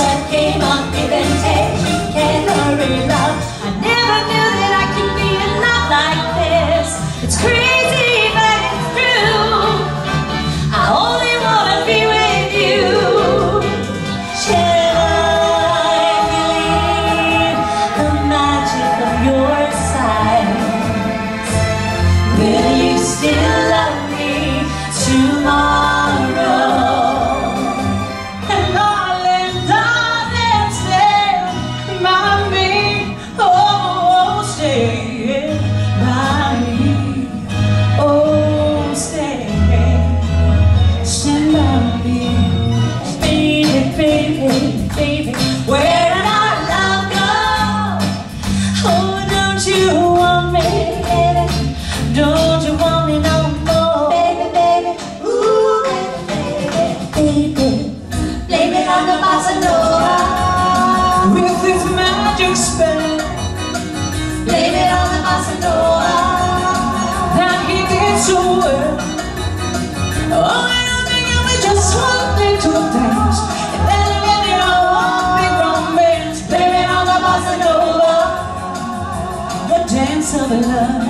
Sun came on, even take care of spell. Blame it on the bossa that he did so well. Oh, just dance. And romance. On the the dance of love.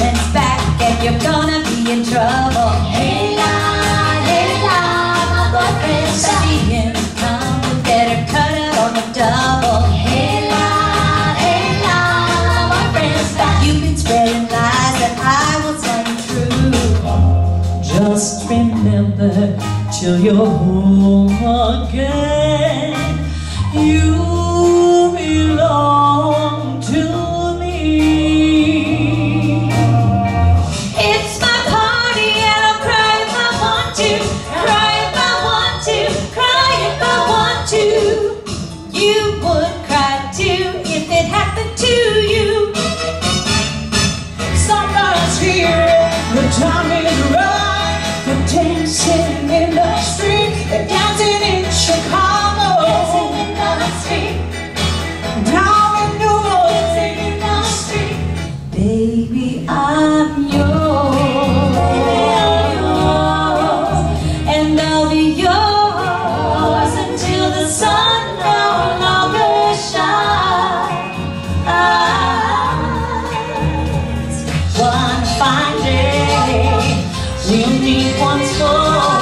Dance back and you're gonna be in trouble. Hey. Just remember till you're home again You belong to me It's my party and I'll cry if I want to. 双手。